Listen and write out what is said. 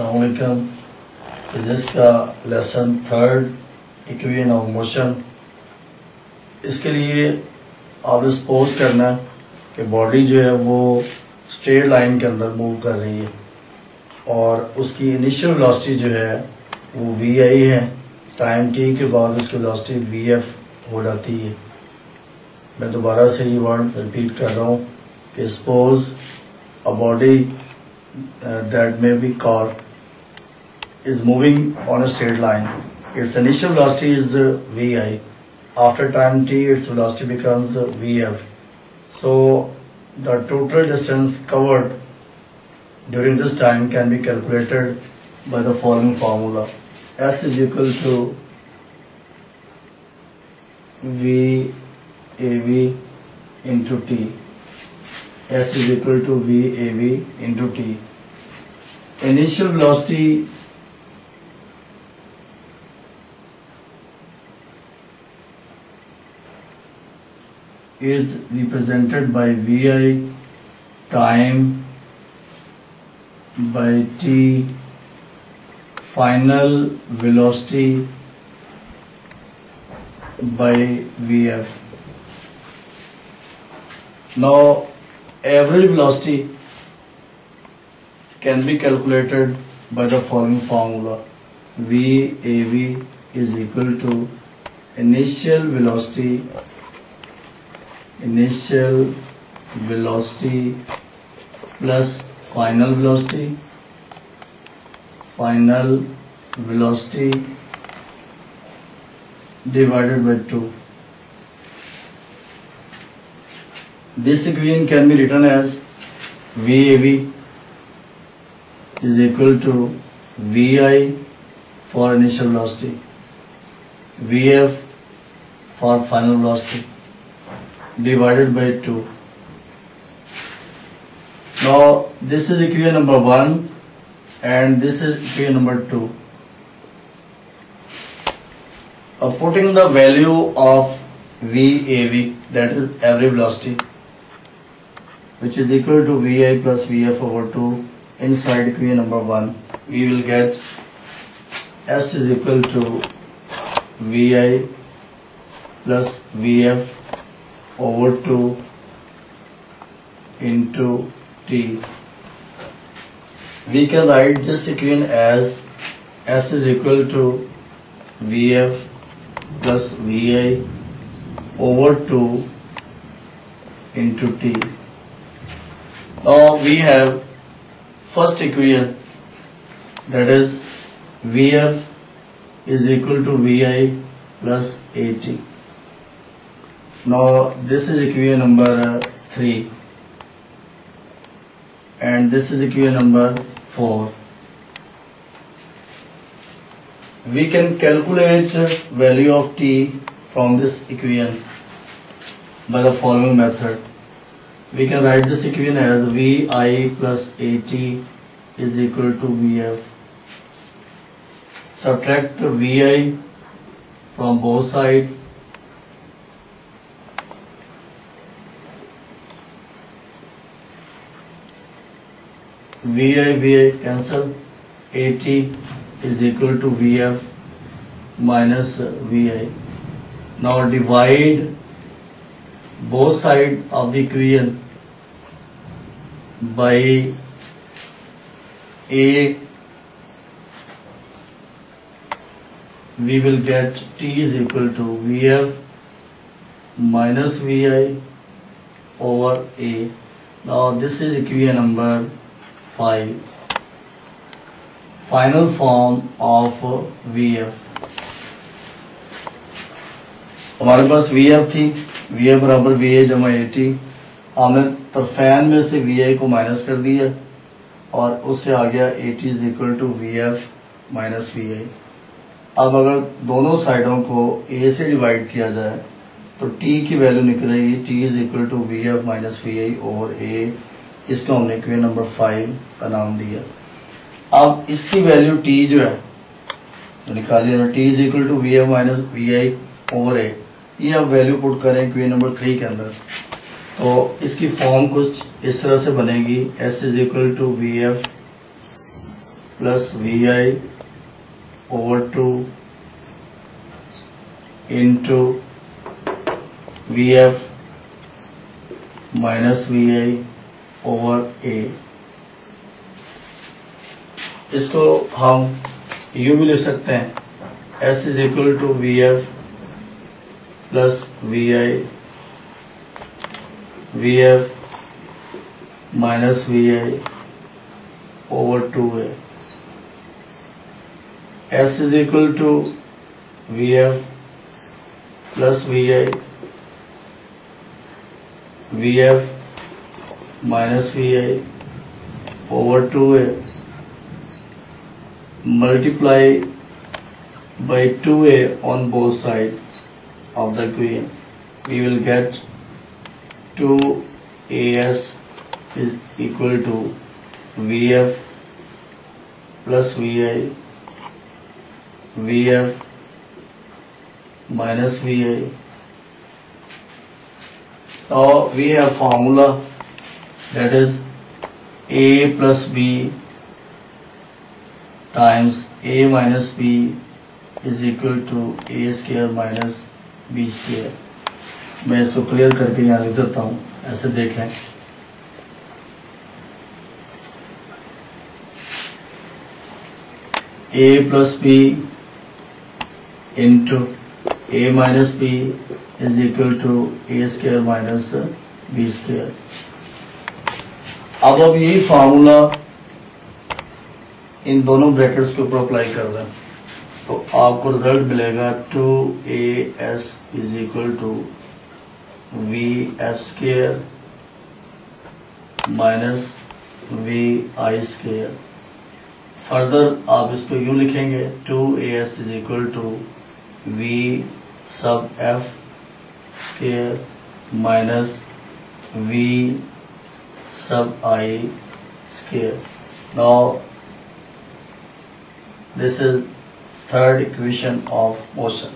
अलैक्म physics का lesson third equation of motion इसके लिए आपने सपोज़ करना है कि बॉडी जो है वो स्ट्रेट लाइन के अंदर मूव कर रही है और उसकी इनिशियल वेलोसिटी जो है वो वी आई है। टाइम टी के बाद उसकी वेलोसिटी वी एफ़ हो जाती है। मैं दोबारा से ये वर्ड रिपीट कर रहा हूँ कि suppose a body that may be car is moving on a straight line. Its initial velocity is vi. After time t, its velocity becomes vf. So the total distance covered during this time can be calculated by the following formula. S is equal to VAV into T. S is equal to VAV into T. Initial velocity is represented by Vi time by T final velocity by Vf. Now average velocity can be calculated by the following formula. VAV is equal to initial velocity initial velocity plus final velocity final velocity divided by 2 this equation can be written as VAV is equal to VI for initial velocity VF for final velocity divided by 2. Now this is equation number 1 and this is equation number 2. Of putting the value of VAV that is average velocity which is equal to VI plus VF over 2 inside equation number 1 we will get S is equal to VI plus VF over 2 into t. We can write this equation as S is equal to Vf plus Vi over 2 into t. Now we have first equation that is Vf is equal to Vi plus At. Now this is equation number 3 and this is equation number 4. We can calculate value of t from this equation by the following method. We can write this equation as Vi plus At is equal to Vf. Subtract Vi from both sides VI VI cancel AT is equal to VF minus VI. Now divide both sides of the equation by A we will get T is equal to VF minus VI over A. Now this is equation number 5 final form of VF हमारे पास VF थी VF बराबर VA जमा AT हमने तरफैन में से VI को minus कर दिया और उससे आ गया AT is equal to v f minus VI अब अगर दोनों साइडों को ए से डिवाइड किया जाए तो टी की वैल्यू निकलेगी t is equal to v f minus VI और A इसको हमने इक्वेशन नंबर फाइव का नाम दिया। अब इसकी वैल्यू टी जो है तो निकालिए ना, t is equal to v f minus v i over a ये अब वैल्यू पुट करें इक्वेशन नंबर थ्री के अंदर। तो इसकी फॉर्म कुछ इस तरह से बनेगी। S is equal to v f plus vi over 2 into vf minus vi over a इसको हम यू भी लिख सकते हैं। S is equal to v f plus v i v f minus v i over two है s is equal to v f plus v i v f minus vi over 2a multiply by 2a on both sides of the equation we will get 2as is equal to vf plus vi vf minus vi now we have formula that is a plus b times a minus b is equal to a square minus b square. मैं इसको clear करके यहाँ लिख देता हूँ, ऐसे देखें। A plus b into a minus b is equal to a square minus b square अब अब यही फार्मूला इन दोनों ब्रैकेट्स के ऊपर अप्लाई कर दें तो आपको रिज़ल्ट मिलेगा two a s is equal to v f square minus v i square further आप इसको यूँ लिखेंगे two a s is equal to v sub f square minus v sub i square. Now this is third equation of motion.